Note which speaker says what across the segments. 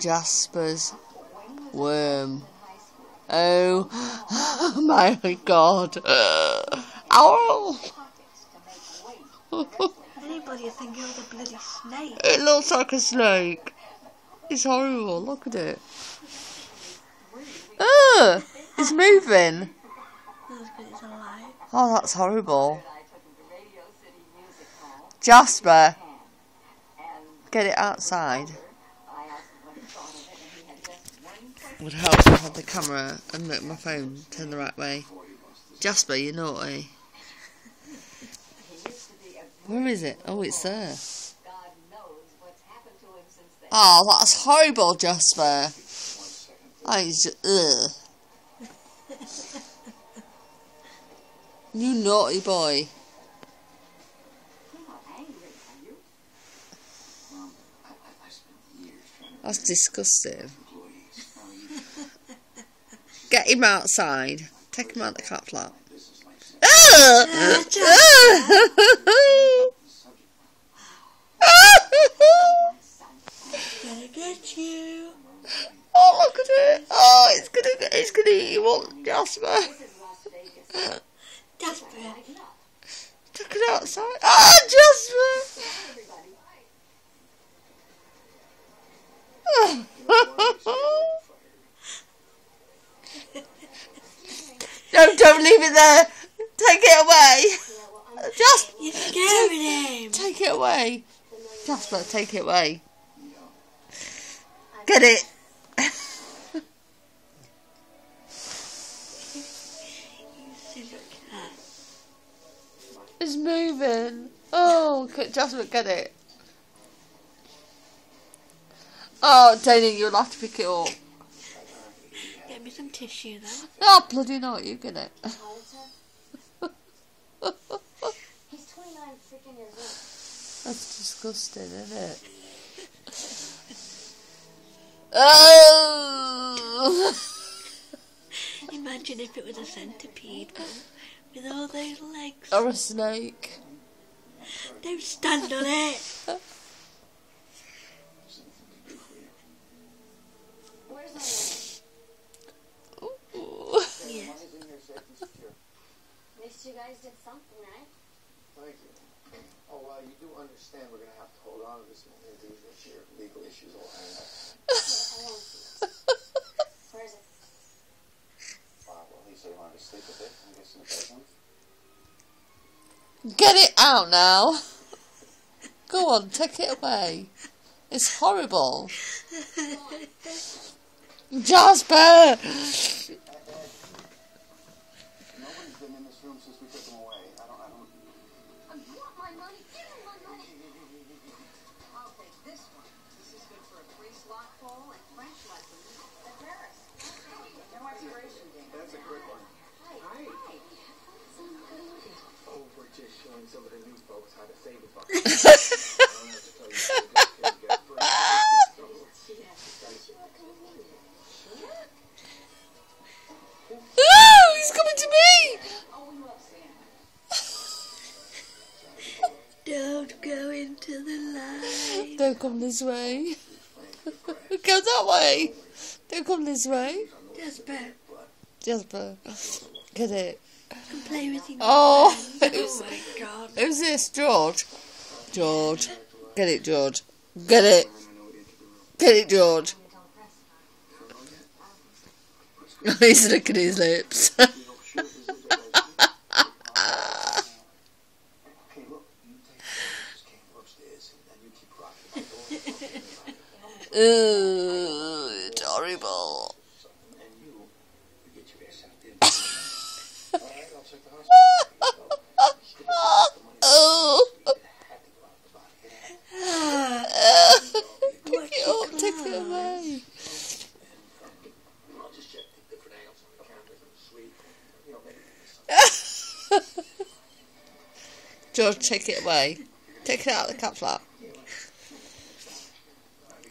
Speaker 1: Jasper's worm. Oh my god. Ow!
Speaker 2: Anybody think it was a bloody snake.
Speaker 1: It looks like a snake. It's horrible. Look at it. Ugh! It's moving.
Speaker 2: Because it's alive.
Speaker 1: Oh, that's horrible. Jasper, get it outside. Would help I had the camera and make my phone turn the right way. Jasper, you're naughty. Where is it? Oh, it's there. Oh, that's horrible, Jasper. He's just, ugh. You naughty boy. That's disgusting. Get him outside. Take him out the cat flap.
Speaker 2: Gonna get you.
Speaker 1: oh, look at it. Oh, it's gonna, it's gonna eat you up, Jasper.
Speaker 2: Jasper.
Speaker 1: Take it outside. Ah, Jasper. no, don't leave it there. Take it away. Just
Speaker 2: You're scaring him.
Speaker 1: take it away. Jasper, take it away. Get it.
Speaker 2: You.
Speaker 1: It's moving. Oh, Jasper, get it. Oh, Danny, you'll have to pick it up.
Speaker 2: Get me some tissue then.
Speaker 1: Oh, bloody not, you get it.
Speaker 3: He's 29 freaking years old.
Speaker 1: That's disgusting, isn't it? Oh!
Speaker 2: Imagine if it was a centipede with all those legs.
Speaker 1: or a snake.
Speaker 2: Don't stand on it.
Speaker 3: Where's my
Speaker 1: Ooh.
Speaker 2: Yeah.
Speaker 3: At least you guys did something, right?
Speaker 4: Thank you. Oh, well, you do understand we're going to have to hold on to this one until these issue, legal issues all iron out.
Speaker 3: I want to see it. Where is it?
Speaker 4: Uh, well, he said he wanted to sleep with it, I guess, in the bedroom.
Speaker 1: Get it out now. Go on, take it away. It's horrible. Jasper!
Speaker 4: Nobody's been in this room since we took him away. I don't, I don't...
Speaker 3: I want my money. Give me my money.
Speaker 5: I'll take this one. This is good for a free slot bowl and French lessons at Paris. No expiration date.
Speaker 4: That's a good one.
Speaker 3: Hi. Hi.
Speaker 4: Oh, we're just showing some of the new folks how to save a buck.
Speaker 1: this way. Go that way. Don't come this way.
Speaker 2: Jasper,
Speaker 1: Jasper, get it.
Speaker 2: play with you.
Speaker 1: Oh,
Speaker 2: Oh
Speaker 1: who's,
Speaker 2: my god.
Speaker 1: who's this? George? George. Get it, George. Get it. Get it, George. He's licking his lips.
Speaker 4: Okay, look, you take this came upstairs, and you keep rocking the door.
Speaker 1: Ooh, it's horrible.
Speaker 4: And you, you get your ass out there. All right, Check the hospital.
Speaker 1: Oh,
Speaker 4: body.
Speaker 1: pick it up, take it away. George, take it away. Take it out of the cat flap.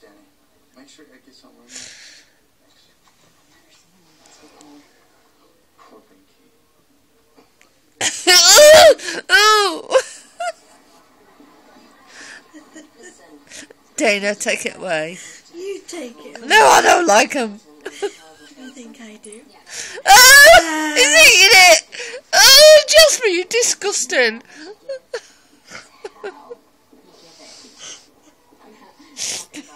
Speaker 4: Danny. Make sure I get somewhere. Poor Pinky.
Speaker 1: oh! Dana, take it away.
Speaker 2: You take it.
Speaker 1: No, I don't like him.
Speaker 2: I think I do.
Speaker 1: Oh, he's uh, eating it. Oh, Jasper, you disgusting.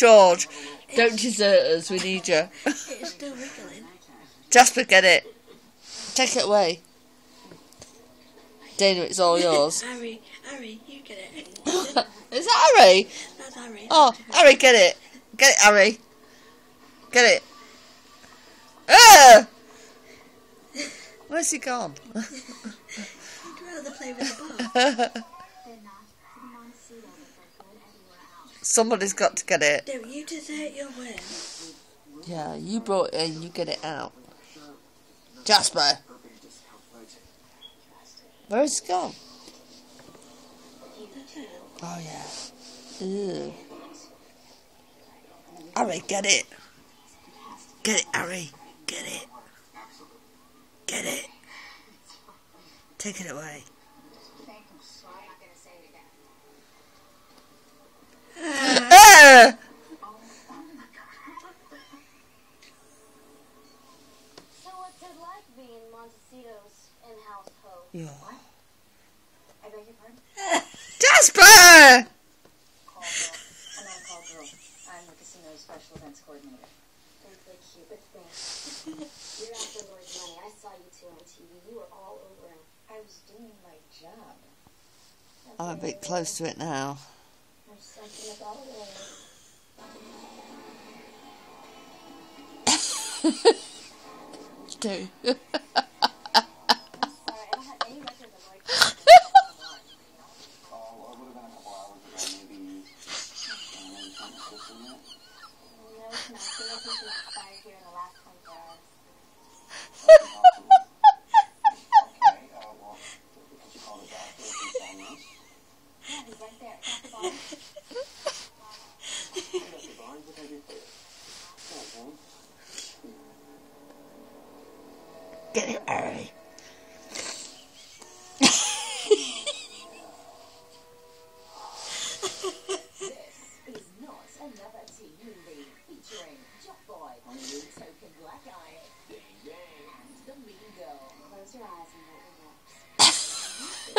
Speaker 1: George, don't desert us. We need you.
Speaker 2: It's still wriggling.
Speaker 1: Jasper, get it. Take it away. Dana, it's all yours.
Speaker 2: Harry, Harry, you get it.
Speaker 1: Is that Harry?
Speaker 2: That's Harry.
Speaker 1: Oh, Harry, get it. Get it, Harry. Get it. Ah! Where's he gone?
Speaker 2: I'd rather play with the ball.
Speaker 3: they're not. The Montecito that they're good everywhere else.
Speaker 1: Somebody's got to get it.
Speaker 2: Don't you desert your win.
Speaker 1: Yeah, you brought it in, you get it out. Jasper, where's he gone? Oh, yeah. Ew. Harry, get it. Get it, Harry. Get it. Get it. Take it away.
Speaker 3: Thank you. So I'm not gonna say it again.
Speaker 1: Ah!
Speaker 3: So what's it like being Montecito's in-house host?
Speaker 1: Yeah.
Speaker 5: I beg your pardon?
Speaker 1: Jasper!
Speaker 5: Call girl. I'm not a call girl. I'm the casino special events coordinator.
Speaker 3: Don't play Cupid thing. You're after Lloyd's money. I saw you two on TV. You were all over him.
Speaker 5: I was doing my job.
Speaker 1: I'm a bit close to it now.
Speaker 3: There's something about Lloyd.
Speaker 1: Do.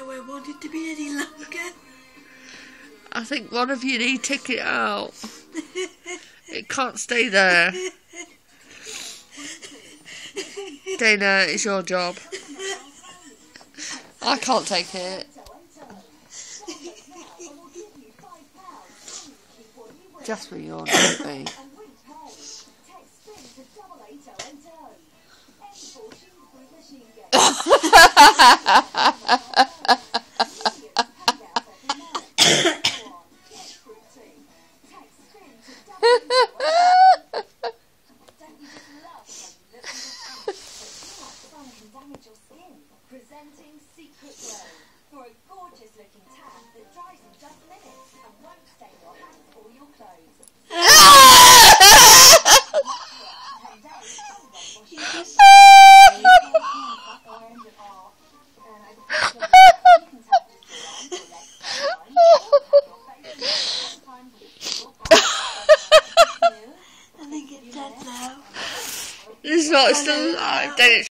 Speaker 3: I
Speaker 2: that won't want it to be any longer.
Speaker 1: I think one of you need to take it out. It can't stay there. Dana, it's your job. I can't take it. Just for your duty.
Speaker 5: And we pay. Text I
Speaker 2: think it's dead